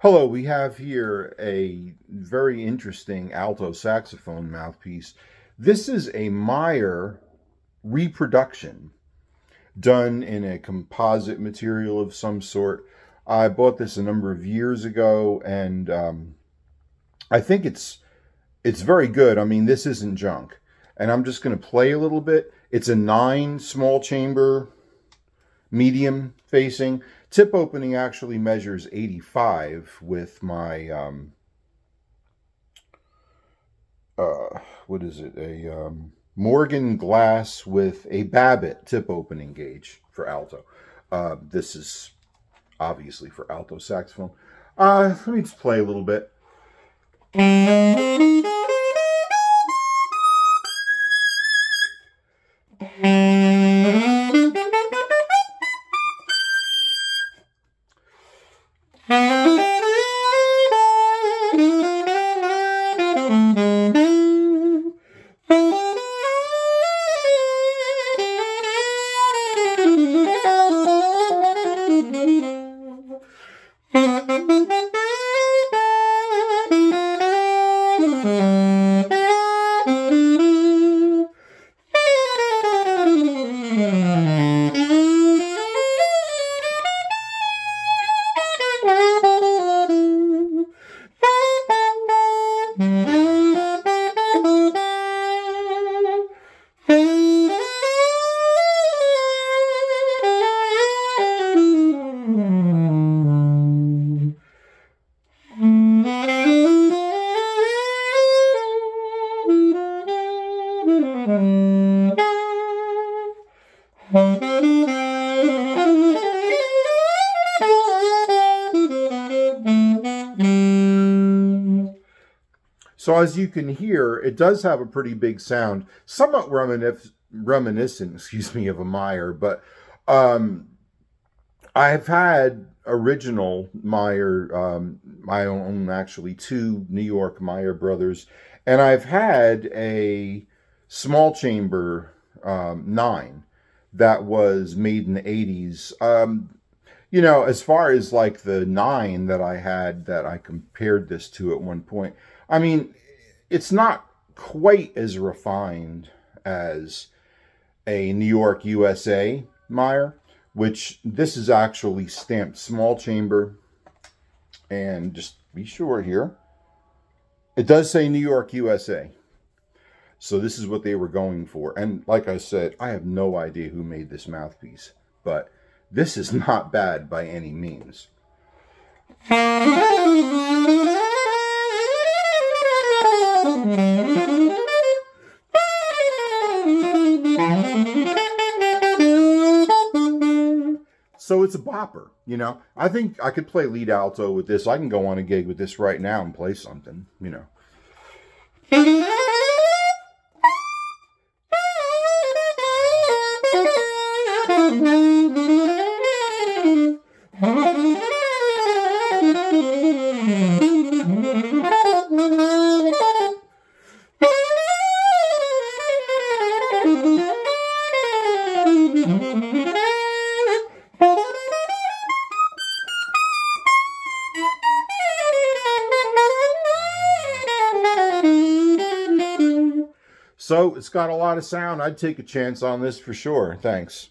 Hello, we have here a very interesting alto saxophone mouthpiece. This is a Meyer reproduction done in a composite material of some sort. I bought this a number of years ago and um, I think it's it's very good. I mean, this isn't junk. And I'm just going to play a little bit. It's a nine small chamber medium facing. Tip opening actually measures 85 with my, um, uh, what is it, a um, Morgan glass with a Babbitt tip opening gauge for alto. Uh, this is obviously for alto saxophone. Uh, let me just play a little bit. So as you can hear, it does have a pretty big sound, somewhat reminiscent, reminiscent excuse me, of a Meyer, but um, I've had original Meyer, um, my own actually two New York Meyer brothers, and I've had a small chamber um, nine that was made in the 80s. Um, you know, as far as like the nine that I had that I compared this to at one point, I mean, it's not quite as refined as a New York USA Meyer, which this is actually stamped small chamber. And just be sure here, it does say New York USA. So this is what they were going for. And like I said, I have no idea who made this mouthpiece, but this is not bad by any means. So it's a bopper, you know. I think I could play lead alto with this. I can go on a gig with this right now and play something, you know. So it's got a lot of sound. I'd take a chance on this for sure. Thanks.